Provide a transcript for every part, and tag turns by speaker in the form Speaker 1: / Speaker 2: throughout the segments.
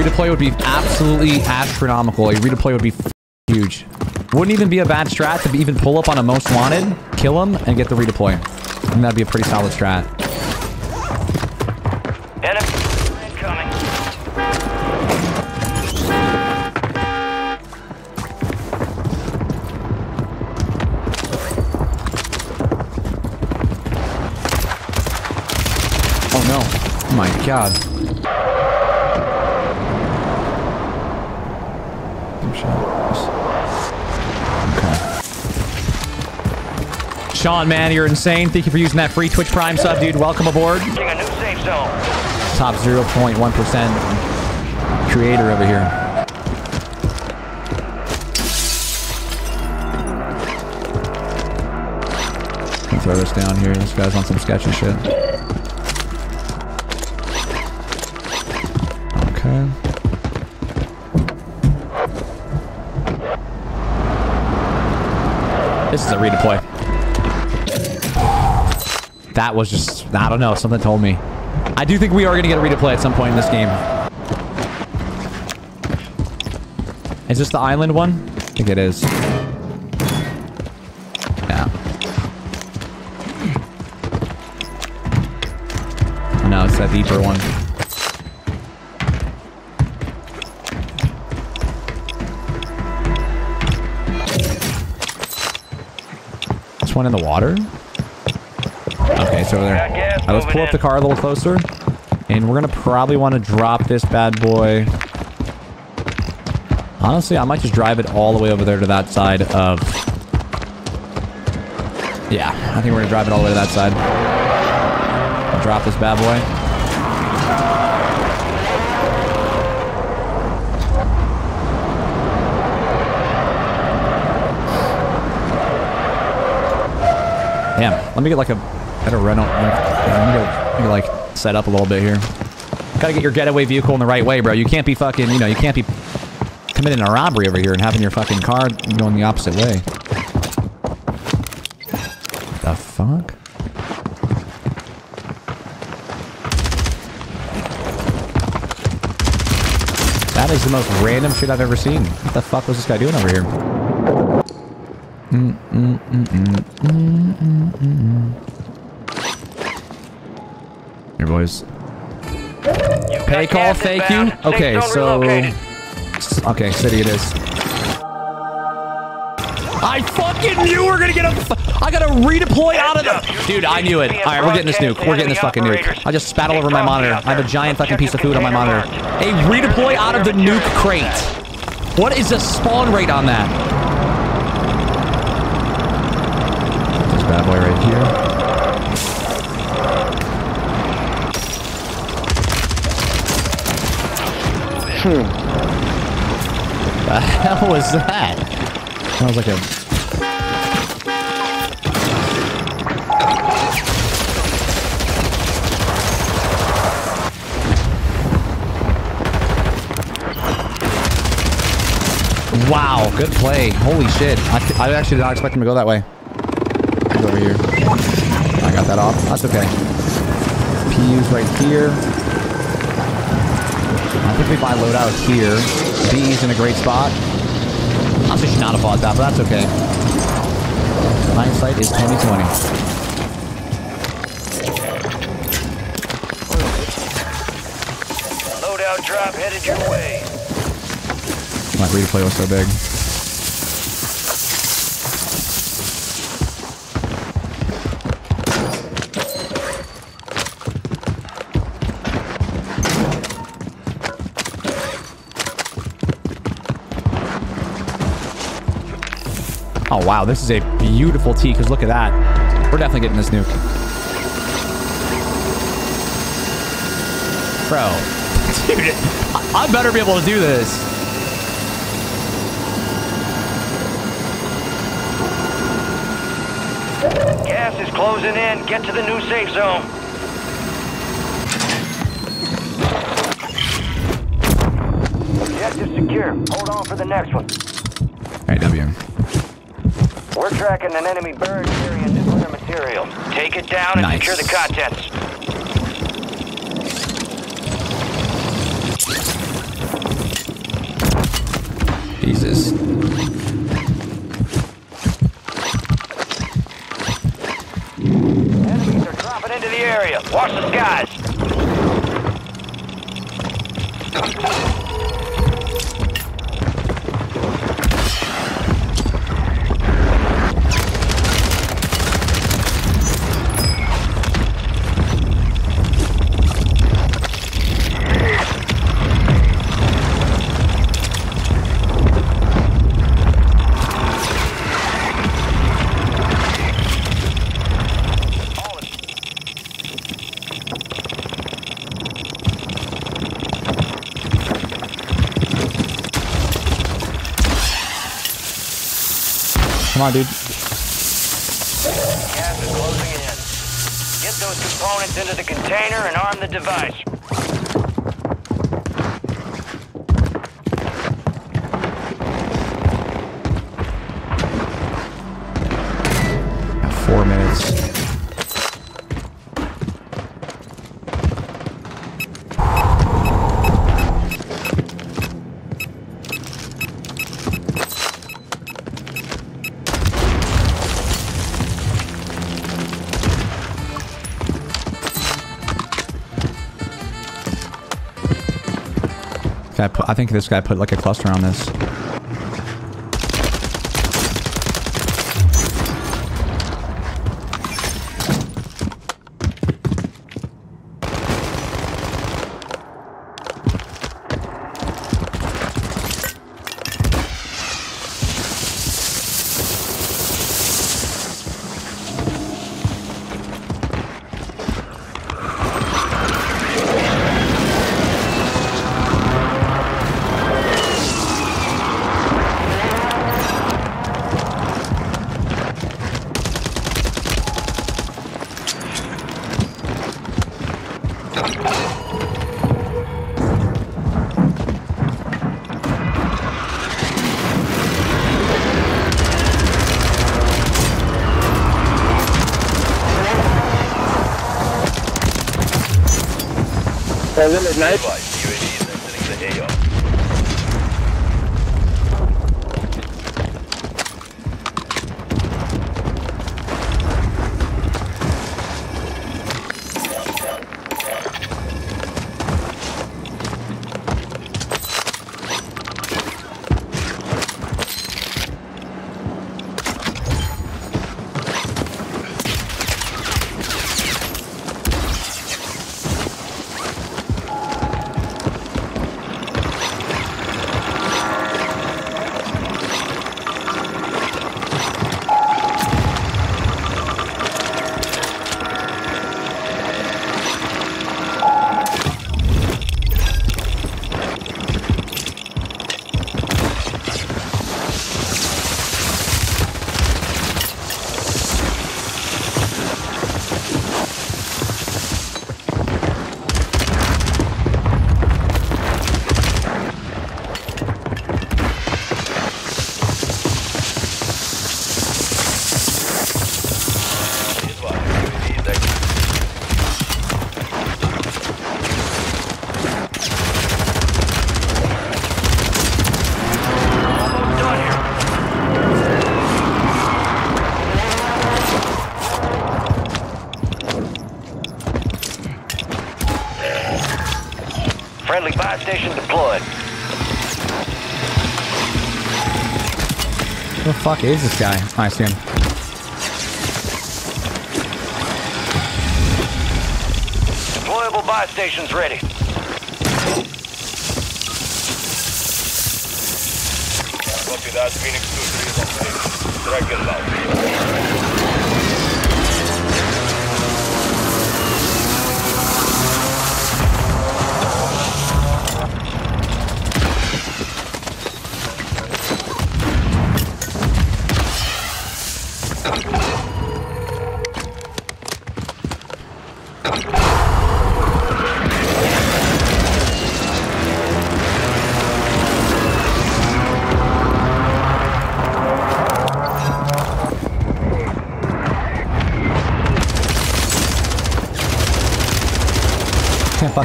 Speaker 1: redeploy would be absolutely astronomical. A redeploy would be huge. Wouldn't even be a bad strat to even pull up on a most wanted, kill him, and get the redeploy. And that'd be a pretty solid strat. Oh no. Oh my god. Sean, man, you're insane. Thank you for using that free Twitch Prime sub, dude. Welcome aboard.
Speaker 2: Taking a new safe zone.
Speaker 1: Top 0.1% creator over here. Throw this down here. This guy's on some sketchy shit. Okay. This is a redeploy. That was just, I don't know, something told me. I do think we are going to get a redeploy at some point in this game. Is this the island one? I think it is. Yeah. No, it's that deeper one. This one in the water? Okay, it's over there. Now let's pull up the car a little closer. And we're going to probably want to drop this bad boy. Honestly, I might just drive it all the way over there to that side of... Yeah, I think we're going to drive it all the way to that side. I'll drop this bad boy. Damn, let me get like a better rental. Like, let me go, let me like set up a little bit here. Gotta get your getaway vehicle in the right way, bro. You can't be fucking, you know, you can't be committing a robbery over here and having your fucking car going the opposite way. The fuck? That is the most random shit I've ever seen. What the fuck was this guy doing over here? Mm, mm, mm, Here, boys.
Speaker 2: You've
Speaker 1: Pay call, thank
Speaker 2: inbound.
Speaker 1: you. Okay, so... Okay, city it is. I fucking knew we were gonna get a... fu- I gotta redeploy out of the... Dude, I knew it. Alright, we're getting this nuke. We're getting this fucking nuke. I just spat all over my monitor. I have a giant fucking piece of food on my monitor. A redeploy out of the nuke crate. What is the spawn rate on that? This bad boy right here. The hell was that? Sounds like a... Wow, good play. Holy shit. I, I actually did not expect him to go that way. He's over here. I got that off. That's okay. PU's right here. I think we buy loadout here. B's in a great spot. Honestly, should not have bought that, but that's okay. Hindsight is 2020.
Speaker 2: Loadout drop headed your way.
Speaker 1: My replay was so big. Oh wow, this is a beautiful tee, because look at that. We're definitely getting this nuke. Bro. Dude, I better be able to do this.
Speaker 2: Gas is closing in. Get to the new safe zone. Objective secure. Hold on for the next one.
Speaker 1: Alright, W.
Speaker 2: We're tracking an enemy bird carrying nuclear material. Take it down and
Speaker 1: nice.
Speaker 2: secure the contents.
Speaker 1: Jesus.
Speaker 2: Enemies are dropping into the area. Watch the skies.
Speaker 1: Come on, dude.
Speaker 2: Gas is closing in. Get those components into the container and arm the device.
Speaker 1: Guy put, I think this guy put like a cluster on this.
Speaker 2: Almost Friendly buy station deployed.
Speaker 1: Who the fuck is this guy? I see him.
Speaker 2: Deployable buy stations ready.
Speaker 3: Copy that. Phoenix 2-3 is operating. Drag it out.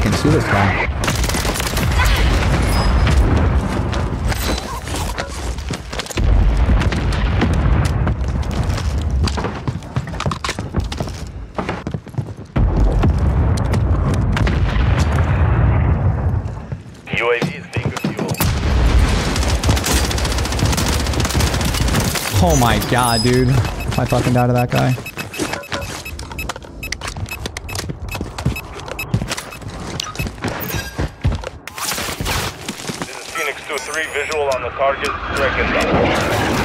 Speaker 1: fucking see this guy. Oh my god, dude. I fucking died to that guy.
Speaker 2: The target, track it down.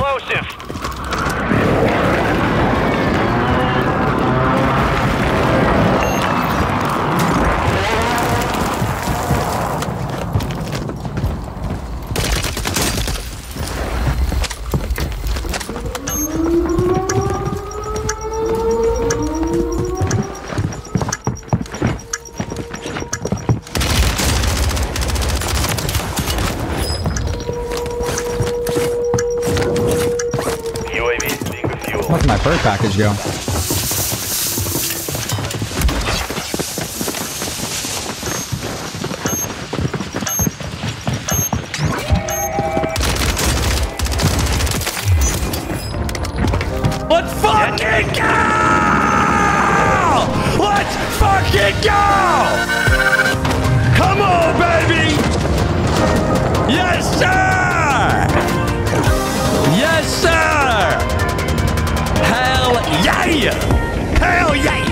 Speaker 3: Explosive.
Speaker 1: Bird package go? Let's fucking go! Let's fucking go! Come on, baby! Yes, sir! Hell yeah!